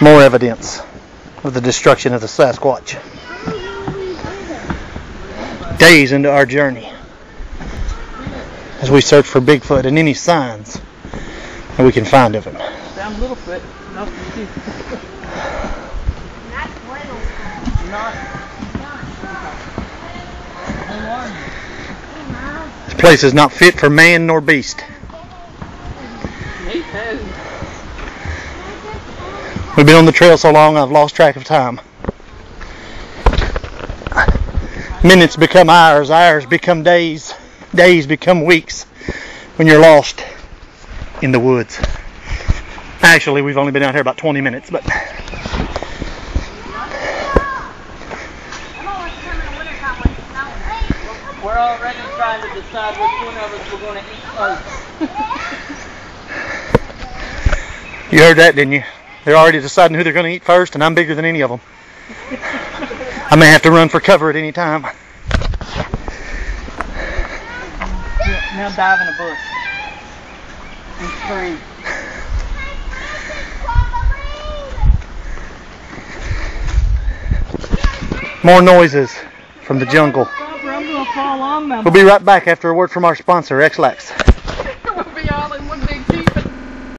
More evidence of the destruction of the Sasquatch. Days into our journey as we search for Bigfoot and any signs that we can find of him. Found Littlefoot. No. This place is not fit for man nor beast. We've been on the trail so long I've lost track of time. Minutes become hours, hours become days, days become weeks when you're lost in the woods. Actually, we've only been out here about 20 minutes, but We're already trying to decide which one of us we're going to eat first. you heard that, didn't you? They're already deciding who they're going to eat first, and I'm bigger than any of them. I may have to run for cover at any time. now dive in a bush. And scream. More noises from the jungle. Stop or I'm going to fall on them. We'll be right back after a word from our sponsor, Ex-Lax.